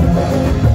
Música